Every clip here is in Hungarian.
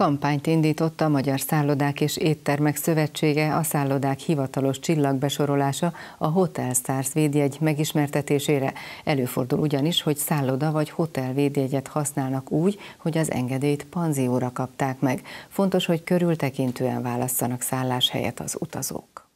Kampányt indított a Magyar Szállodák és Éttermek Szövetsége a szállodák hivatalos csillagbesorolása a Hotel Stars védjegy megismertetésére. Előfordul ugyanis, hogy szálloda vagy hotel védjegyet használnak úgy, hogy az engedélyt panzióra kapták meg. Fontos, hogy körültekintően válasszanak szálláshelyet az utazók.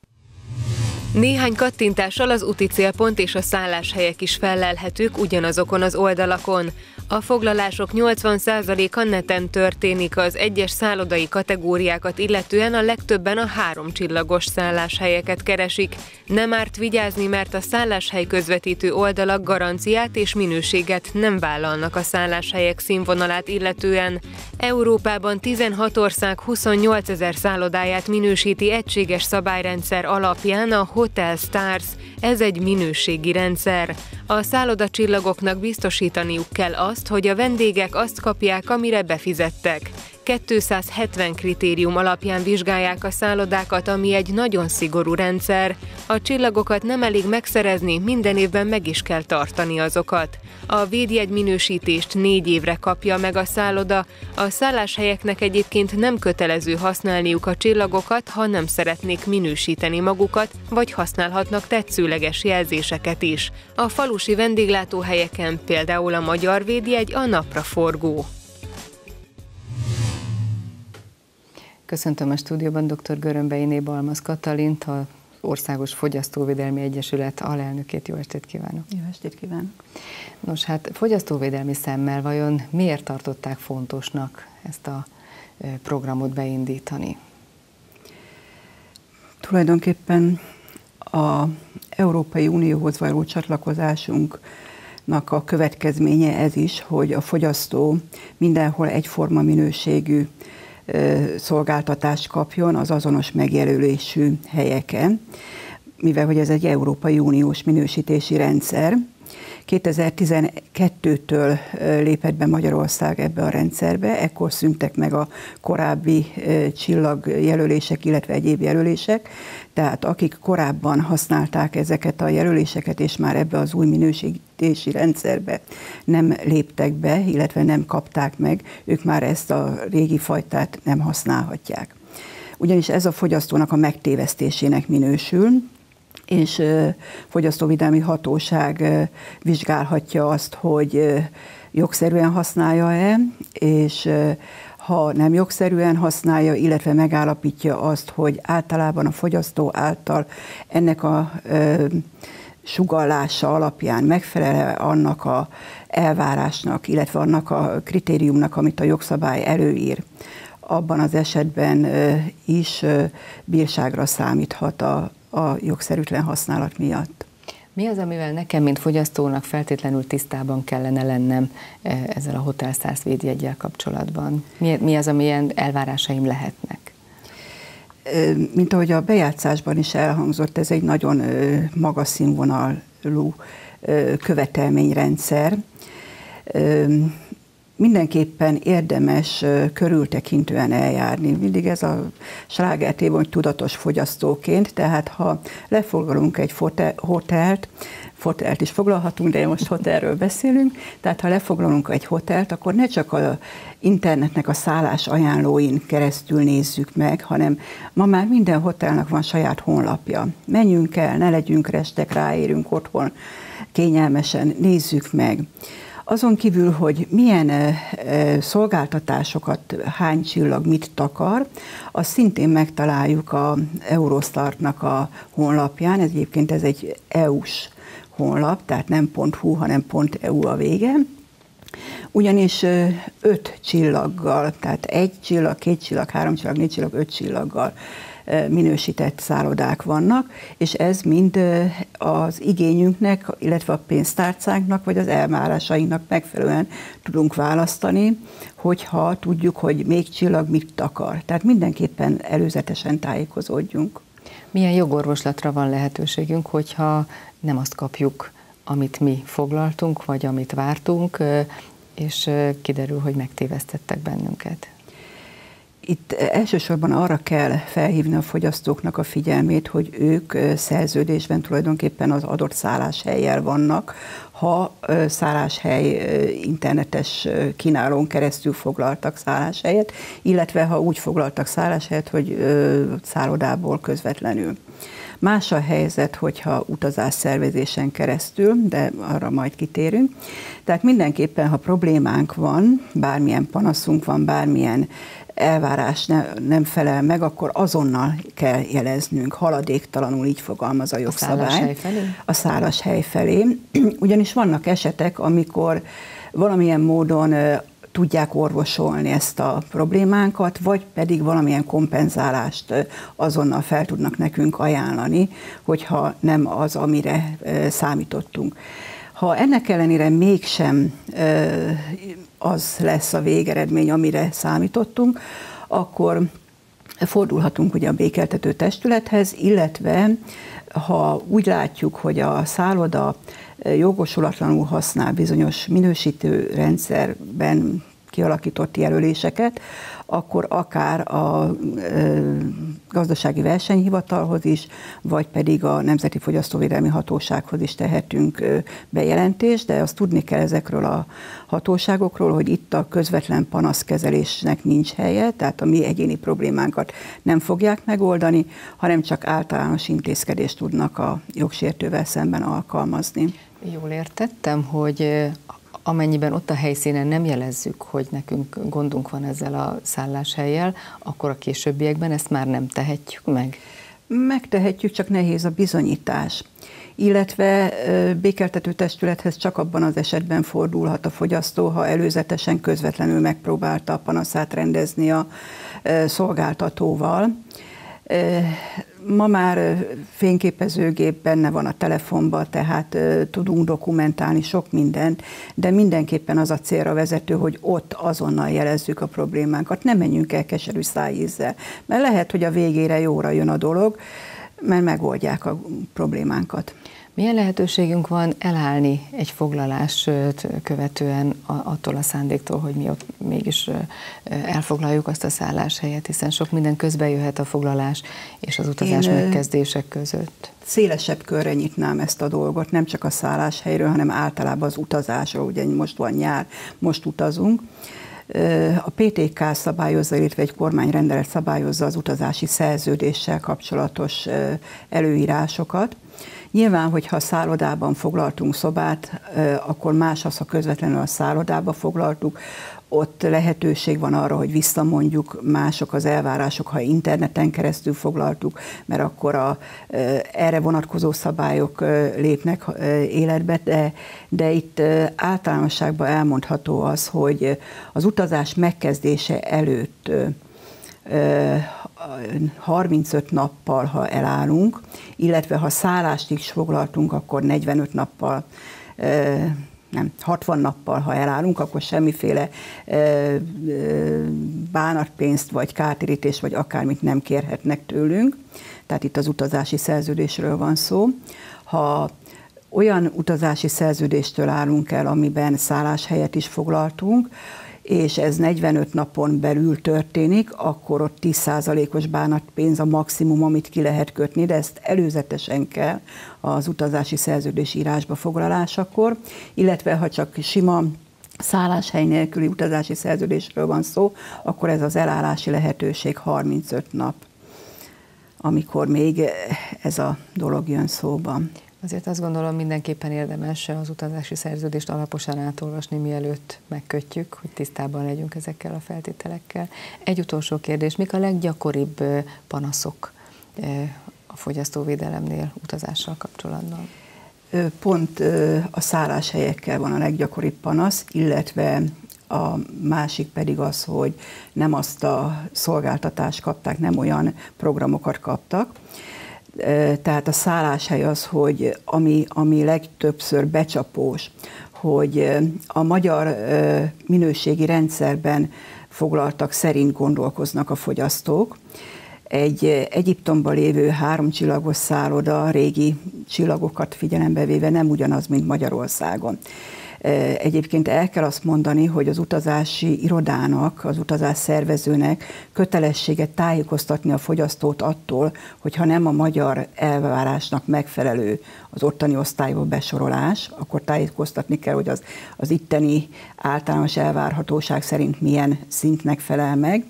Néhány kattintással az úti célpont és a szálláshelyek is fellelhetők ugyanazokon az oldalakon. A foglalások 80%-a neten történik, az egyes szállodai kategóriákat illetően a legtöbben a három csillagos szálláshelyeket keresik. Nem árt vigyázni, mert a szálláshely közvetítő oldalak garanciát és minőséget nem vállalnak a szálláshelyek színvonalát illetően. Európában 16 ország 28 ezer szállodáját minősíti egységes szabályrendszer alapján a Hotel Stars, ez egy minőségi rendszer. A szállodacsillagoknak biztosítaniuk kell azt, hogy a vendégek azt kapják, amire befizettek. 270 kritérium alapján vizsgálják a szállodákat, ami egy nagyon szigorú rendszer. A csillagokat nem elég megszerezni, minden évben meg is kell tartani azokat. A védjegy minősítést négy évre kapja meg a szálloda, a szálláshelyeknek egyébként nem kötelező használniuk a csillagokat, ha nem szeretnék minősíteni magukat, vagy használhatnak tetszőleges jelzéseket is. A falusi vendéglátóhelyeken például a magyar védjegy a napra Köszöntöm a stúdióban dr. Görömbeiné Balmaz Katalint, a Országos Fogyasztóvédelmi Egyesület alelnökét. Jó estét kívánok! Jó estét kívánok! Nos, hát fogyasztóvédelmi szemmel vajon miért tartották fontosnak ezt a programot beindítani? Tulajdonképpen a Európai Unióhoz való csatlakozásunk a következménye ez is, hogy a fogyasztó mindenhol egyforma minőségű szolgáltatást kapjon az azonos megjelölésű helyeken, mivel hogy ez egy Európai Uniós minősítési rendszer. 2012-től lépett be Magyarország ebbe a rendszerbe, ekkor szüntek meg a korábbi csillagjelölések, illetve egyéb jelölések, tehát akik korábban használták ezeket a jelöléseket, és már ebbe az új minősítési rendszerbe nem léptek be, illetve nem kapták meg, ők már ezt a régi fajtát nem használhatják. Ugyanis ez a fogyasztónak a megtévesztésének minősül, és fogyasztóvédelmi hatóság vizsgálhatja azt, hogy jogszerűen használja-e, és ha nem jogszerűen használja, illetve megállapítja azt, hogy általában a fogyasztó által ennek a sugallása alapján megfelel annak a elvárásnak, illetve annak a kritériumnak, amit a jogszabály előír, abban az esetben is bírságra számíthat a, a jogszerűtlen használat miatt. Mi az, amivel nekem, mint fogyasztónak feltétlenül tisztában kellene lennem e, ezzel a Hotel Stars védjegyel kapcsolatban? Mi, mi az, amilyen elvárásaim lehetnek? Mint ahogy a bejátszásban is elhangzott, ez egy nagyon magas színvonalú követelményrendszer mindenképpen érdemes körültekintően eljárni. Mindig ez a slágertében, hogy tudatos fogyasztóként, tehát ha lefoglalunk egy hotelt, hotelt is foglalhatunk, de most hotelről beszélünk, tehát ha lefoglalunk egy hotelt, akkor ne csak a internetnek a szállás ajánlóin keresztül nézzük meg, hanem ma már minden hotelnak van saját honlapja. Menjünk el, ne legyünk restek, ráérünk otthon, kényelmesen nézzük meg. Azon kívül, hogy milyen szolgáltatásokat, hány csillag mit takar, azt szintén megtaláljuk a Eurostartnak a honlapján, ez egyébként ez egy EU-s honlap, tehát nem .hu, hanem .eu a vége, ugyanis öt csillaggal, tehát egy csillag, két csillag, három csillag, négy csillag, öt csillaggal minősített szállodák vannak, és ez mind az igényünknek, illetve a pénztárcánknak, vagy az elvárásainknak megfelelően tudunk választani, hogyha tudjuk, hogy még csillag mit akar. Tehát mindenképpen előzetesen tájékozódjunk. Milyen jogorvoslatra van lehetőségünk, hogyha nem azt kapjuk, amit mi foglaltunk, vagy amit vártunk, és kiderül, hogy megtévesztettek bennünket? Itt elsősorban arra kell felhívni a fogyasztóknak a figyelmét, hogy ők szerződésben tulajdonképpen az adott szálláshelyjel vannak. ha szálláshely internetes kínálón keresztül foglaltak szálláshelyet, illetve ha úgy foglaltak szálláshelyet, hogy szállodából közvetlenül. Más a helyzet, hogyha utazás szervezésen keresztül, de arra majd kitérünk. Tehát mindenképpen, ha problémánk van, bármilyen panaszunk van, bármilyen elvárás ne, nem felel meg, akkor azonnal kell jeleznünk, haladéktalanul így fogalmaz a jogszabály. A szállás felé? A szállás hely felé. Ugyanis vannak esetek, amikor valamilyen módon tudják orvosolni ezt a problémánkat, vagy pedig valamilyen kompenzálást azonnal fel tudnak nekünk ajánlani, hogyha nem az, amire számítottunk. Ha ennek ellenére mégsem az lesz a végeredmény, amire számítottunk, akkor fordulhatunk ugye a békeltető testülethez, illetve ha úgy látjuk, hogy a szálloda jogosulatlanul használ bizonyos minősítő rendszerben kialakított jelöléseket, akkor akár a gazdasági versenyhivatalhoz is, vagy pedig a Nemzeti Fogyasztóvédelmi Hatósághoz is tehetünk bejelentést, de azt tudni kell ezekről a hatóságokról, hogy itt a közvetlen panaszkezelésnek nincs helye, tehát a mi egyéni problémánkat nem fogják megoldani, hanem csak általános intézkedést tudnak a jogsértővel szemben alkalmazni. Jól értettem, hogy amennyiben ott a helyszínen nem jelezzük, hogy nekünk gondunk van ezzel a szálláshelyjel, akkor a későbbiekben ezt már nem tehetjük meg? Megtehetjük, csak nehéz a bizonyítás. Illetve békeltető testülethez csak abban az esetben fordulhat a fogyasztó, ha előzetesen közvetlenül megpróbálta a panaszát rendezni a szolgáltatóval Ma már fényképezőgép benne van a telefonban, tehát tudunk dokumentálni sok mindent, de mindenképpen az a célra vezető, hogy ott azonnal jelezzük a problémánkat. Nem menjünk el keserű szájízzel, mert lehet, hogy a végére jóra jön a dolog, mert megoldják a problémánkat. Milyen lehetőségünk van elállni egy foglalás követően attól a szándéktól, hogy mi ott mégis elfoglaljuk azt a szálláshelyet, hiszen sok minden közbe jöhet a foglalás és az utazás Én megkezdések között. Szélesebb körre nyitnám ezt a dolgot, nem csak a szálláshelyről, hanem általában az utazásról. Ugye most van nyár, most utazunk. A PTK szabályozza, illetve egy kormányrendelet szabályozza az utazási szerződéssel kapcsolatos előírásokat, Nyilván, hogyha a szállodában foglaltunk szobát, akkor más az, ha közvetlenül a szállodába foglaltuk, ott lehetőség van arra, hogy visszamondjuk, mások az elvárások, ha interneten keresztül foglaltuk, mert akkor a, erre vonatkozó szabályok lépnek életbe, de, de itt általánosságban elmondható az, hogy az utazás megkezdése előtt 35 nappal, ha elállunk, illetve ha szállást is foglaltunk, akkor 45 nappal nem, 60 nappal, ha elállunk, akkor semmiféle bánatpénzt, vagy kártérítést, vagy akármit nem kérhetnek tőlünk. Tehát itt az utazási szerződésről van szó. Ha olyan utazási szerződéstől állunk el, amiben szálláshelyet is foglaltunk, és ez 45 napon belül történik, akkor ott 10%-os bánatpénz a maximum, amit ki lehet kötni, de ezt előzetesen kell az utazási szerződés írásba foglalásakor, illetve ha csak sima szálláshely nélküli utazási szerződésről van szó, akkor ez az elállási lehetőség 35 nap, amikor még ez a dolog jön szóba. Azért azt gondolom mindenképpen érdemes az utazási szerződést alaposan átolvasni, mielőtt megkötjük, hogy tisztában legyünk ezekkel a feltételekkel. Egy utolsó kérdés, mik a leggyakoribb panaszok a fogyasztóvédelemnél utazással kapcsolatban? Pont a szálláshelyekkel van a leggyakoribb panasz, illetve a másik pedig az, hogy nem azt a szolgáltatást kapták, nem olyan programokat kaptak, tehát a szálláshely az, hogy ami, ami legtöbbször becsapós, hogy a magyar minőségi rendszerben foglaltak szerint gondolkoznak a fogyasztók. Egy Egyiptomban lévő háromcsillagos szálloda régi csillagokat figyelembe véve nem ugyanaz, mint Magyarországon. Egyébként el kell azt mondani, hogy az utazási irodának, az utazás szervezőnek kötelessége tájékoztatni a fogyasztót attól, hogyha nem a magyar elvárásnak megfelelő az ottani osztályba besorolás, akkor tájékoztatni kell, hogy az, az itteni általános elvárhatóság szerint milyen szintnek felel meg.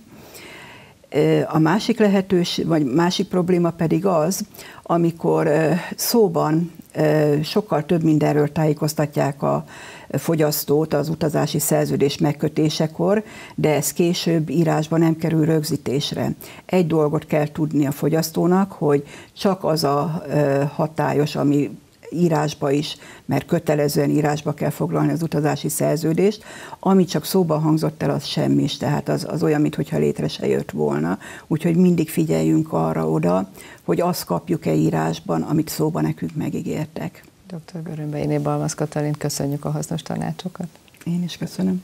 A másik lehetőség, vagy másik probléma pedig az, amikor szóban sokkal több mindenről tájékoztatják a fogyasztót az utazási szerződés megkötésekor, de ez később írásban nem kerül rögzítésre. Egy dolgot kell tudni a fogyasztónak, hogy csak az a hatályos, ami írásba is, mert kötelezően írásba kell foglalni az utazási szerződést, ami csak szóba hangzott el, az semmi is, tehát az, az olyan, mintha létre se jött volna. Úgyhogy mindig figyeljünk arra oda, hogy azt kapjuk-e írásban, amit szóba nekünk megígértek. Dr. Görönbeiné Balmasz Katalin, köszönjük a hasznos tanácsokat. Én is köszönöm.